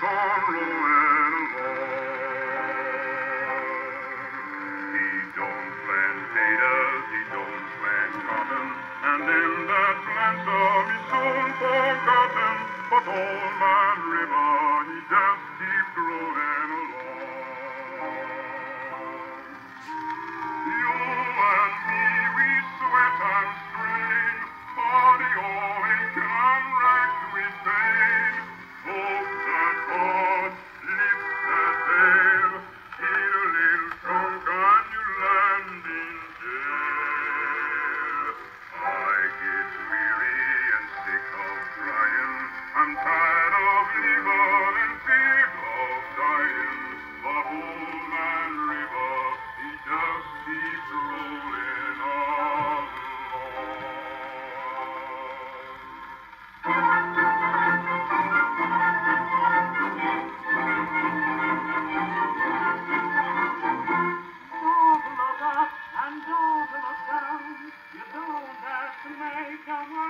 sorry. Uh-huh.